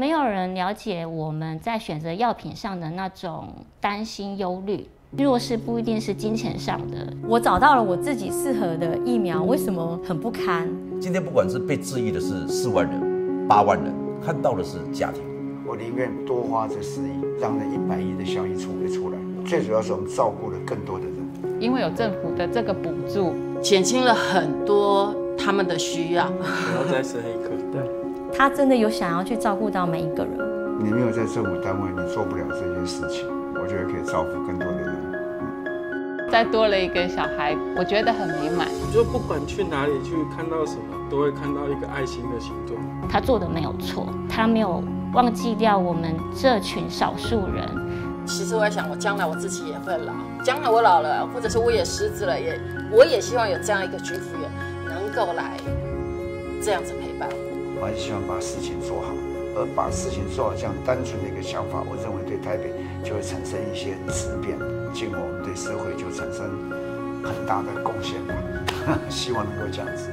没有人了解我们在选择药品上的那种担心、忧虑。弱势不一定是金钱上的。我找到了我自己适合的疫苗，为什么很不堪？今天不管是被质疑的是四万人、八万人，看到的是家庭。我宁愿多花这十亿，让那一百亿的效益储备出来。最主要是我们照顾了更多的人，因为有政府的这个补助，减轻了很多他们的需要。然后再生一颗，对，他真的有想要去照顾到每一个人。你没有在政府单位，你做不了这件事情。我觉得可以照顾更多的人。再多了一个小孩，我觉得很美满。就不管去哪里去看到什么，都会看到一个爱心的形状。他做的没有错，他没有忘记掉我们这群少数人。其实我在想，我将来我自己也会老，将来我老了，或者是我也失智了，也我也希望有这样一个居服员能够来这样子陪伴我。我还是希望把事情做好，而把事情做好这样单纯的一个想法，我认为对台北就会产生一些质变。进而我们对社会就产生很大的贡献吧，希望能够这样子。